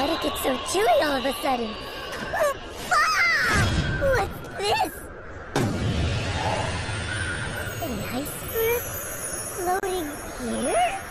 Why'd it get so chewy all of a sudden? What's this? An iceberg floating here?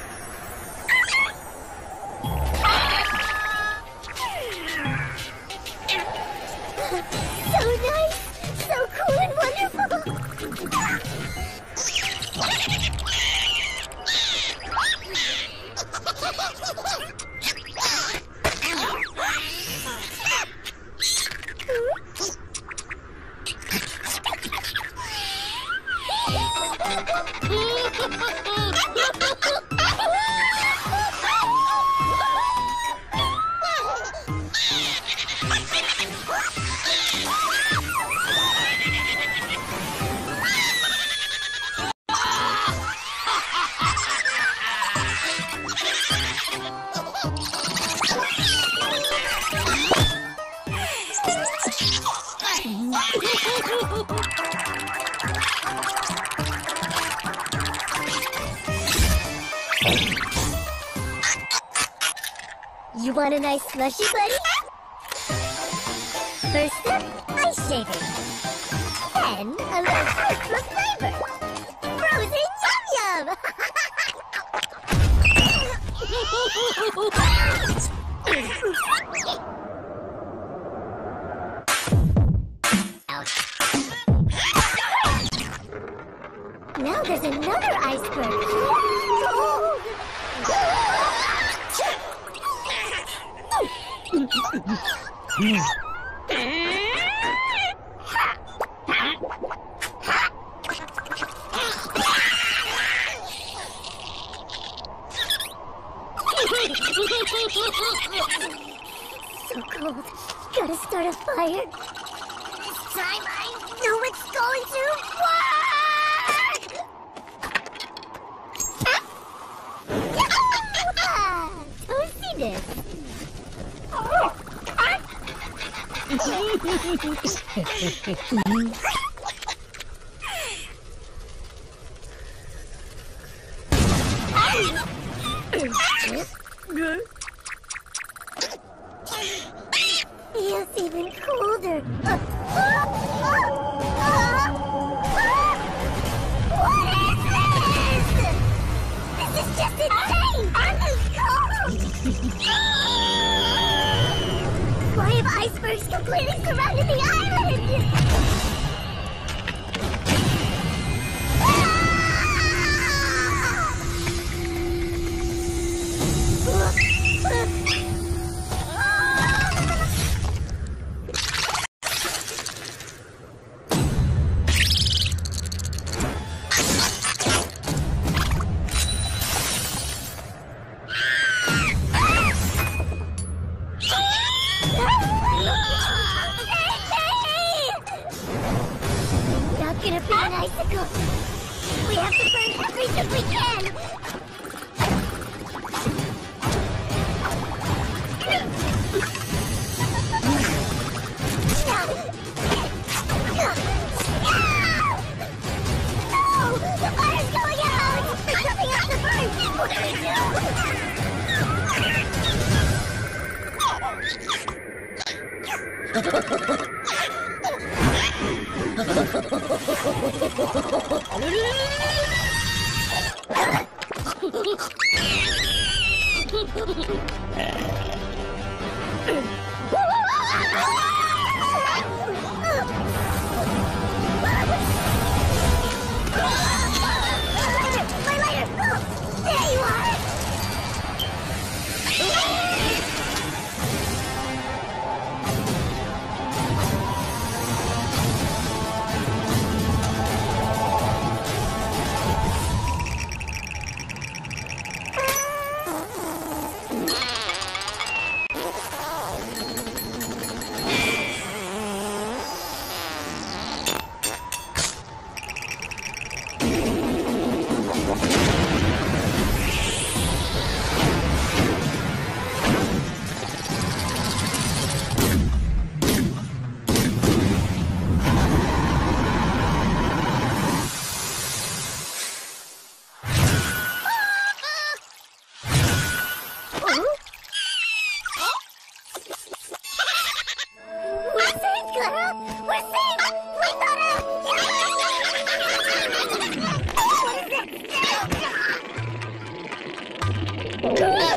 You want a nice slushy, buddy? First up, ice shaving. Then a little for flavor. Frozen yum yum! Now there's another iceberg. So cold. Gotta start a fire. This time I know it's going to work! Toastiness. Feels even colder. What is this? This is just insane! Why have icebergs completely surrounded the island? Not gonna be an icicle. We have to burn everything we can. No! The fire's going out! What do we do? Ha ha ha!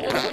Yeah.